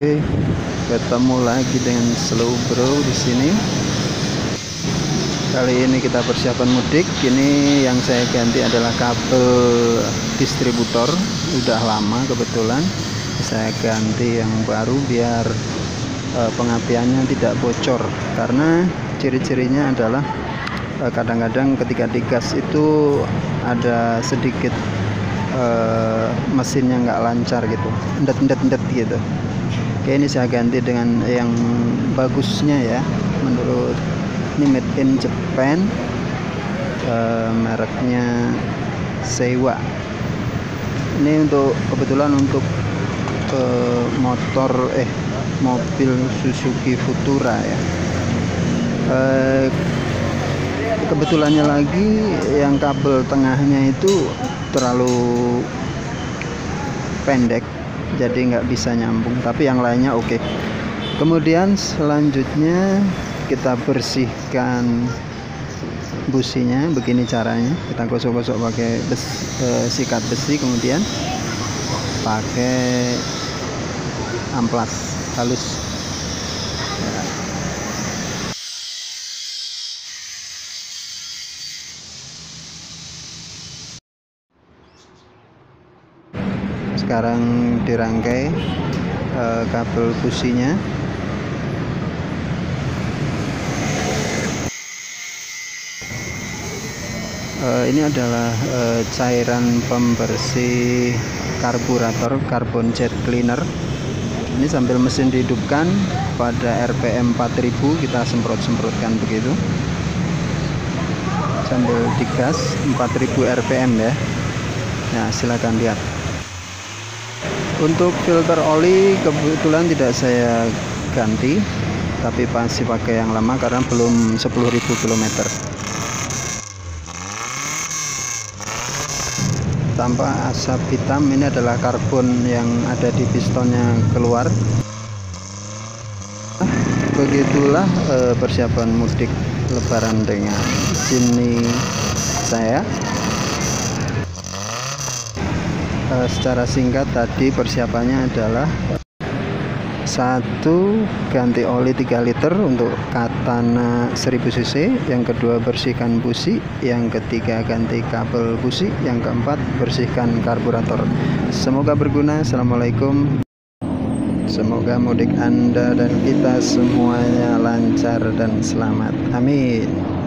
Oke, ketemu lagi dengan Slow Bro di sini. Kali ini kita persiapan mudik. Ini yang saya ganti adalah kabel distributor. Udah lama kebetulan. Saya ganti yang baru biar uh, pengapiannya tidak bocor. Karena ciri-cirinya adalah eh, kadang-kadang ketika digas itu ada sedikit uh, mesinnya nggak lancar gitu, endet-endet gitu. Oke ini saya ganti dengan yang bagusnya ya menurut ini made in Japan. Uh, mereknya Seiwa ini untuk kebetulan untuk uh, motor eh mobil Suzuki Futura ya. Uh, kebetulannya lagi yang kabel tengahnya itu terlalu pendek jadi nggak bisa nyambung tapi yang lainnya oke okay. kemudian selanjutnya kita bersihkan businya begini caranya kita gosok-gosok pakai bes, e, sikat besi kemudian pakai amplas halus sekarang dirangkai uh, kabel businya. Uh, ini adalah uh, cairan pembersih karburator carbon jet cleaner. Ini sambil mesin dihidupkan pada RPM 4000 kita semprot-semprotkan begitu. Sambil digas 4000 RPM ya. Nah silakan lihat untuk filter oli kebetulan tidak saya ganti tapi masih pakai yang lama karena belum 10.000 km tanpa asap hitam ini adalah karbon yang ada di pistonnya keluar. Begitulah eh, persiapan mudik lebaran dengan sini saya uh, secara singkat tadi persiapannya adalah satu ganti oli 3 liter untuk katana 1000 cc yang kedua bersihkan busi yang ketiga ganti kabel busi yang keempat bersihkan karburator. Semoga berguna assalamualaikum. Semoga mudik anda dan kita semuanya lancar dan selamat. Amin